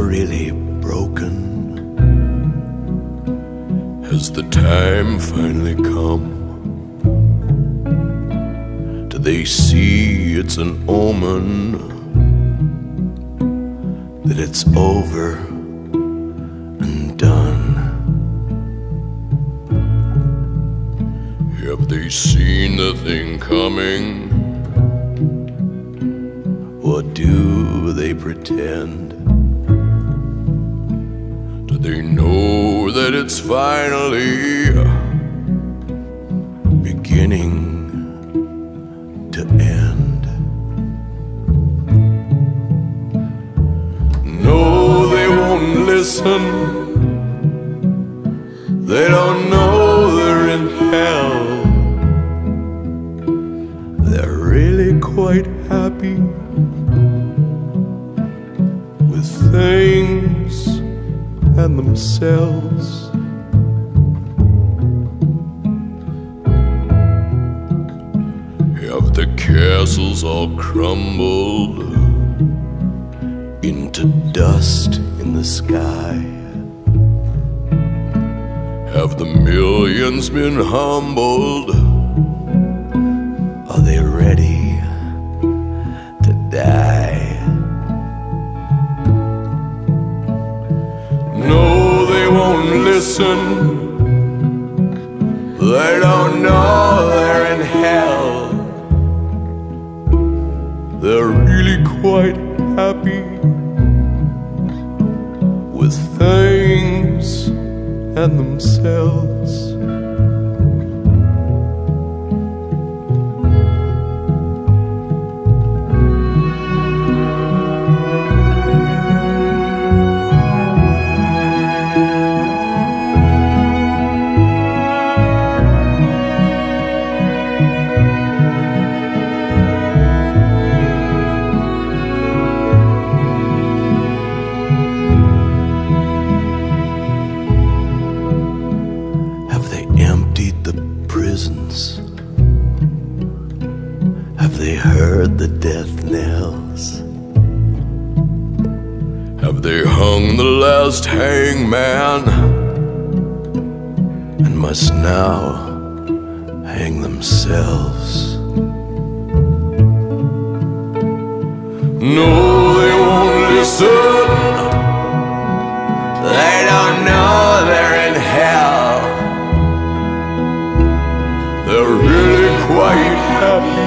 really broken? Has the time finally come? Do they see it's an omen that it's over and done? Have they seen the thing coming? Pretend? Do they know that it's finally beginning to end? No, they won't listen. They don't know things and themselves. Have the castles all crumbled into dust in the sky? Have the millions been humbled? They don't know they're in hell. They're really quite happy with things and themselves. heard the death knells? Have they hung the last hangman? And must now hang themselves? No, they won't listen. They don't know they're in hell. They're really quite happy.